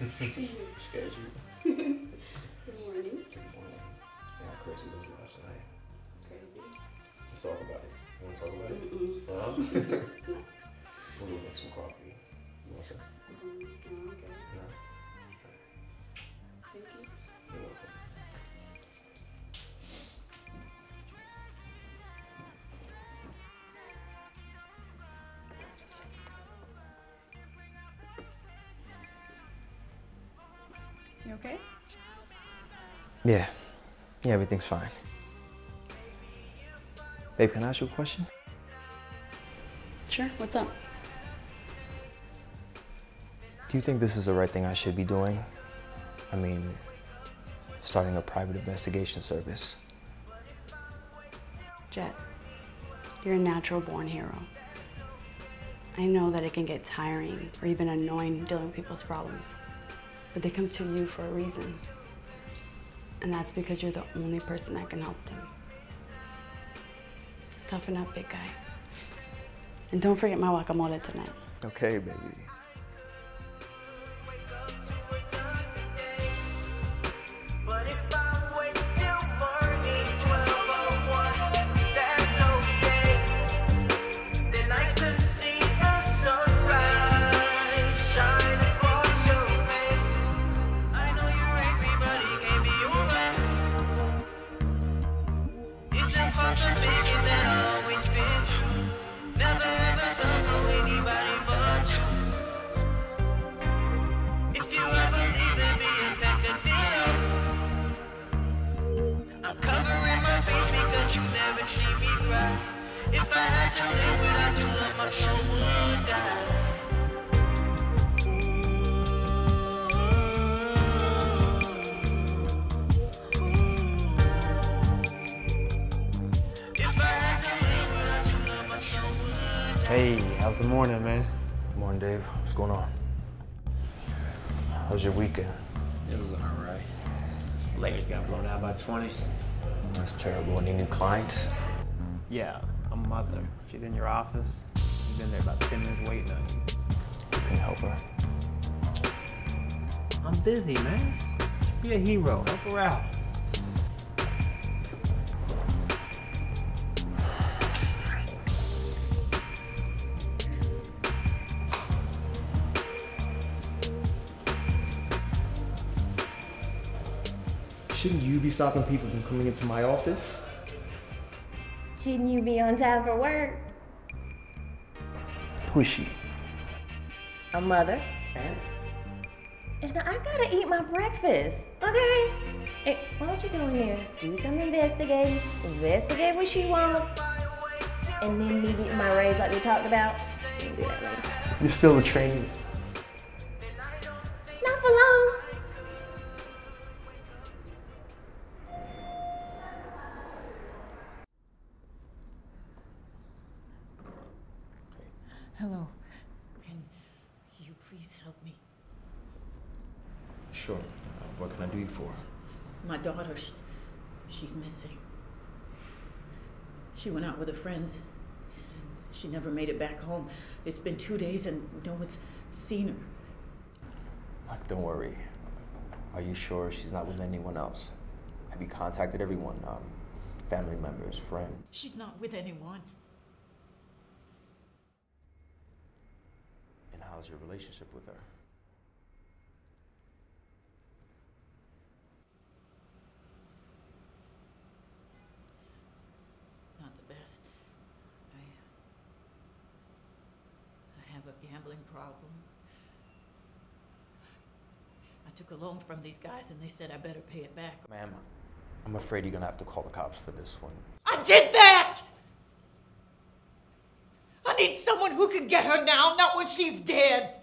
scared you. Good morning. Good morning. Yeah, crazy was last night. Crazy. Let's talk about it. You want to talk about it? Mm -mm. No? we'll go make some coffee. Okay? Yeah. Yeah, everything's fine. Babe, can I ask you a question? Sure. What's up? Do you think this is the right thing I should be doing? I mean, starting a private investigation service. Jet, you're a natural born hero. I know that it can get tiring or even annoying dealing with people's problems, but they come to you for a reason. And that's because you're the only person that can help them. So toughen up, big guy. And don't forget my guacamole tonight. Okay, baby. If I had to live without you, love, my soul would die. If I had to live without you, love, my soul would die. Hey, how's the morning, man? Good Morning, Dave. What's going on? How's your weekend? It was alright. Lakers got blown out by 20. That's terrible. Any new clients? Yeah, a mother. She's in your office. You've been there about 10 minutes waiting on you. You can help her. I'm busy, man. Be a hero. Help her out. Shouldn't you be stopping people from coming into my office? Shouldn't you be on time for work? Who is she? A mother. And? And I gotta eat my breakfast, okay? Hey, why don't you go in there, do some investigating, investigate what she wants, and then me getting my raise like we talked about? You can do that later. You're still a trainee. Sure. Uh, what can I do you for? My daughter, she, she's missing. She went out with her friends. She never made it back home. It's been two days and no one's seen her. Look, don't worry. Are you sure she's not with anyone else? Have you contacted everyone? Um, family members, friends? She's not with anyone. And how's your relationship with her? Not the best. I, I have a gambling problem. I took a loan from these guys and they said I better pay it back. Ma'am, I'm afraid you're gonna have to call the cops for this one. I did that! I need someone who can get her now, not when she's dead.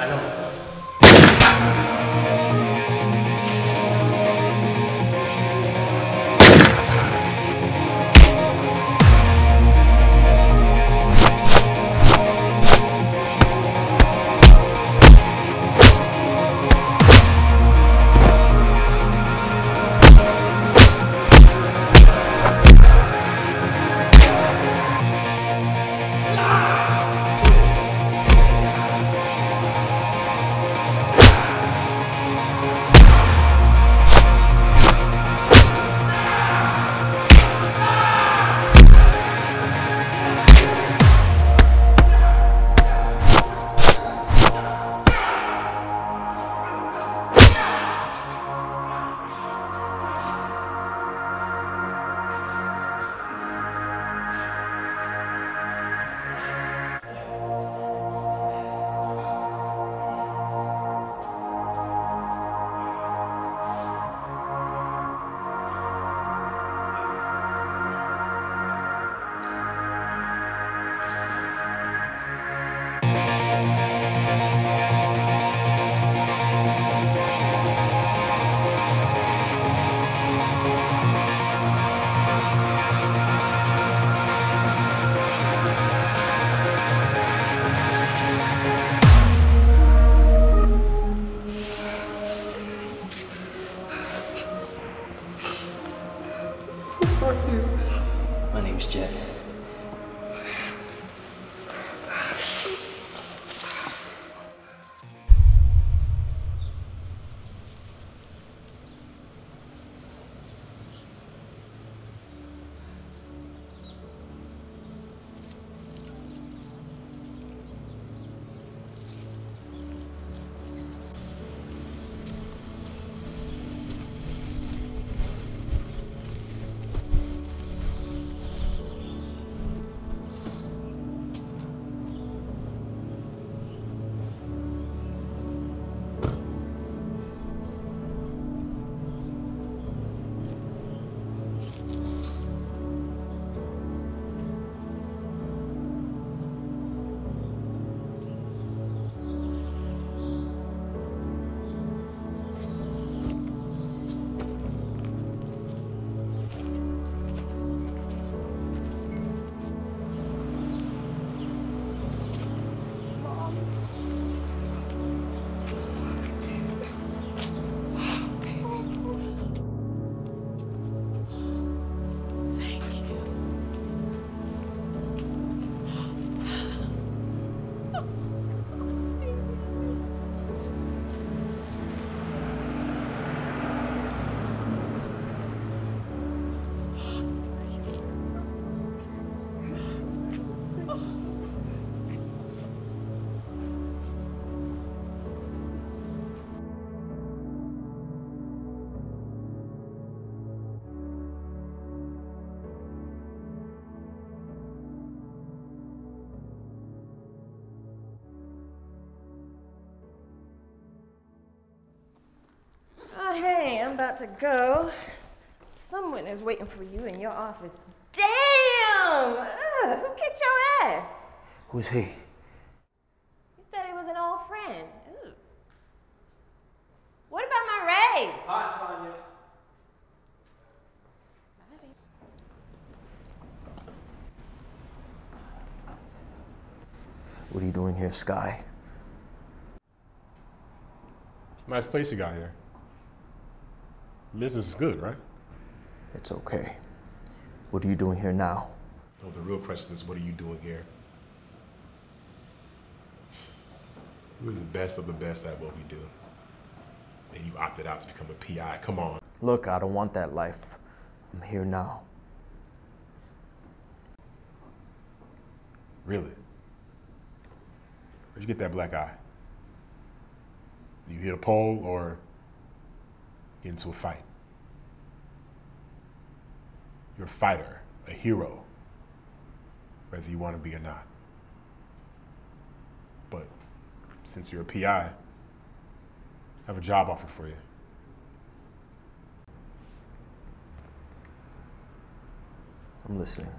I know. About to go. Someone is waiting for you in your office. Damn! Ugh, who kicked your ass? Who's he? You said he was an old friend. Ooh. What about my raise? Hi, Tanya. What are you doing here, Sky? It's a nice place you got here. Business is good, right? It's okay. What are you doing here now? No, the real question is, what are you doing here? We're the best of the best at what we do. And you opted out to become a PI. Come on. Look, I don't want that life. I'm here now. Really? Where'd you get that black eye? Did you hit a pole or into a fight? You're a fighter, a hero, whether you want to be or not. But since you're a PI, I have a job offer for you. I'm listening.